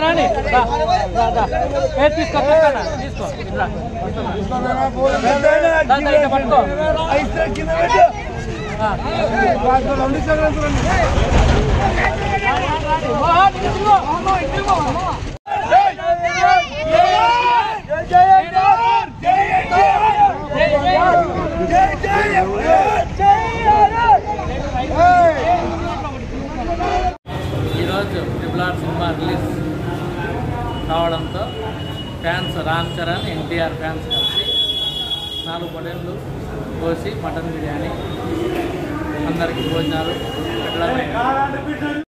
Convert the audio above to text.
రాని తీసుకో పక్కన తీసుకో. రా. దా, దా, ఇట్లా పట్టుకో. ఈరోజు ట్రిపుల్ ఆర్ సినిమా రిలీజ్ కావడంతో ఫ్యాన్స్ రామ్ చరణ్ ఎన్టీఆర్ ఫ్యాన్స్ కలిసి నాలుగు పొటేళ్ళు కోసి మటన్ బిర్యానీ. అందరికీ భోజనాలు. పెట్టడం